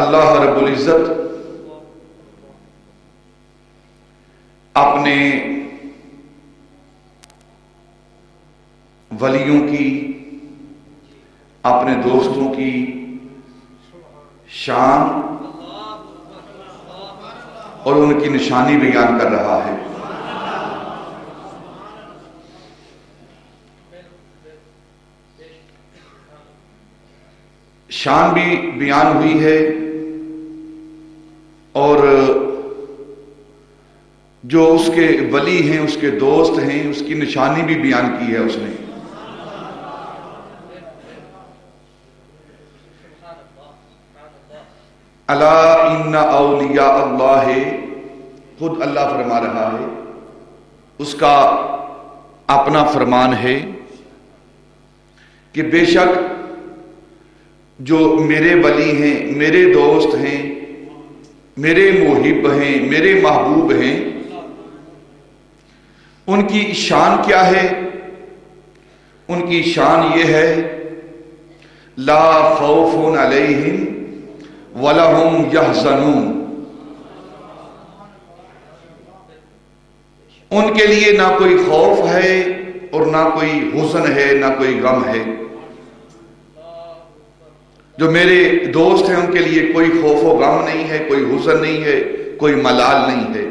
अल्लाह रब्बुल इज़्ज़त अपने वलियों की, अपने दोस्तों की शान और उनकी निशानी बयान कर रहा है। शान भी बयान हुई है और जो उसके वली हैं, उसके दोस्त हैं, उसकी निशानी भी बयान की है उसने। अला इन्ना अलिया अल्लाह है खुद अल्लाह फरमा रहा है, उसका अपना फरमान है कि बेशक जो मेरे वली हैं, मेरे दोस्त हैं, मेरे मोहिब हैं, मेरे महबूब हैं उनकी शान क्या है? उनकी शान ये है, ला खौफुन अलैहिम वलहुम यहजनून। उनके लिए ना कोई खौफ है और ना कोई हुसन है, ना कोई गम है। जो मेरे दोस्त हैं, उनके लिए कोई खौफ गम नहीं है, कोई हुसन नहीं है, कोई मलाल नहीं है।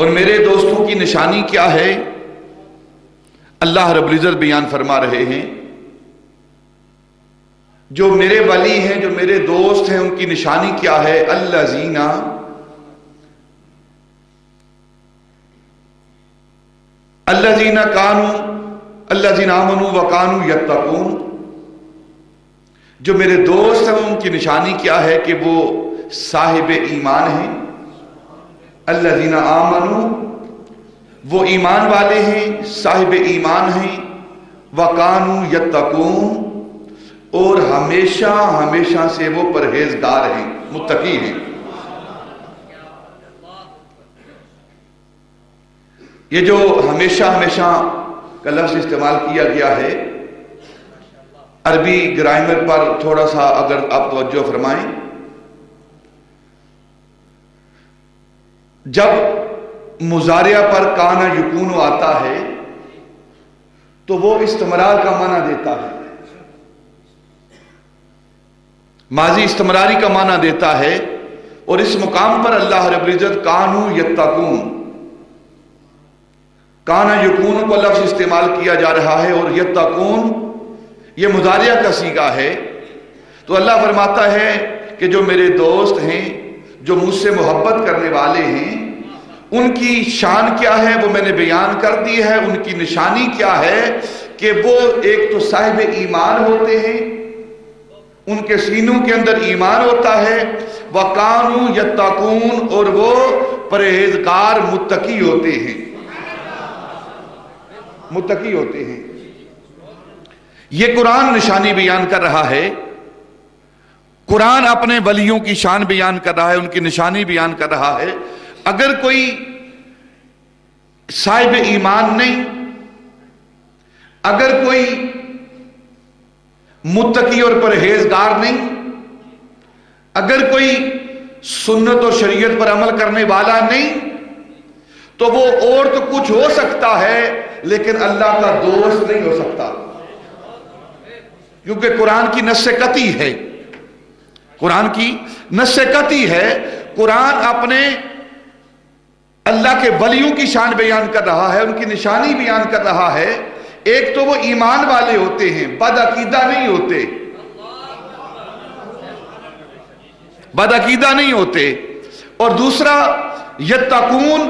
और मेरे दोस्तों की निशानी क्या है? अल्लाह रबलिजत बयान फरमा रहे हैं। जो मेरे वली हैं, जो मेरे दोस्त हैं, उनकी निशानी क्या है? अल्लाह जीना अल्लाह जीना कानू अल्लाह जीना मनु व कानू यत्तकून। जो मेरे दोस्त हैं, उनकी निशानी क्या है कि वो साहिब ईमान हैं? अल्लाह जीना आमनु, वो ईमान वाले हैं, साहिब ईमान हैं, वकानू यत्तकून, और हमेशा हमेशा से वो परहेजगार हैं, मुत्तकी हैं। ये जो हमेशा हमेशा का लफ्ज इस्तेमाल किया गया है, अरबी ग्रामर पर थोड़ा सा अगर आप तवज्जो फरमाएँ जब मुजारिया पर काना यकून आता है तो वो इस्तमरार का माना देता है। माजी इस्तमरारी का माना देता है, और इस मुकाम पर अल्लाह रबरिजत कानू यत्ताकून, काना यकून को लफ्ज इस्तेमाल किया जा रहा है, और यत्ताकून, ये मुजारिया का सीगा है। तो अल्लाह फरमाता है कि जो मेरे दोस्त हैं जो मुझसे मोहब्बत करने वाले हैं, उनकी शान क्या है? वो मैंने बयान कर दी है। उनकी निशानी क्या है कि वो एक तो साहिब ईमान होते हैं, उनके सीनों के अंदर ईमान होता है वह कानू यत्ताकून, और वो परहेजगार मुत्तकी होते हैं। मुत्तकी होते हैं। ये कुरान निशानी बयान कर रहा है कुरान अपने वलियों की शान बयान कर रहा है, उनकी निशानी बयान कर रहा है। अगर कोई साहिब ईमान नहीं, अगर कोई मुत्तकी और परहेजगार नहीं, अगर कोई सुन्नत और शरीयत पर अमल करने वाला नहीं तो वो और तो कुछ हो सकता है, लेकिन अल्लाह का दोस्त नहीं हो सकता। क्योंकि कुरान की नस्से कती है। कुरान की नस्से कती है। कुरान अपने अल्लाह के वलियों की शान बयान कर रहा है, उनकी निशानी बयान कर रहा है। एक तो वो ईमान वाले होते हैं बदअकीदा नहीं होते। बदअकीदा नहीं होते। और दूसरा, यत्तकून,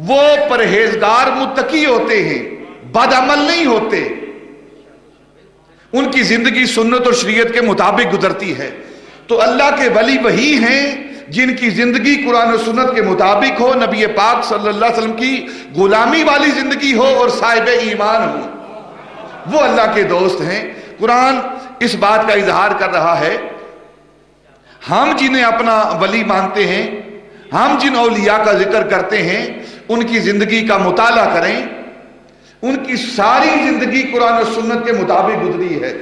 वो परहेजगार, मुत्तकी होते हैं बदअमल नहीं होते। उनकी ज़िंदगी सुन्नत और शरीयत के मुताबिक गुजरती है। तो अल्लाह के वली वही हैं जिनकी ज़िंदगी कुरान सुन्नत के मुताबिक हो, नबी पाक सल्लल्लाहु अलैहि वसल्लम की गुलामी वाली ज़िंदगी हो और साहिब ईमान हो। वो अल्लाह के दोस्त हैं। कुरान इस बात का इजहार कर रहा है, हम जिन्हें अपना वली मानते हैं, हम जिन अलिया का ज़िक्र करते हैं, उनकी ज़िंदगी का मुताला करें। उनकी सारी ज़िंदगी कुरान सुन्नत के मुताबिक गुजरी है।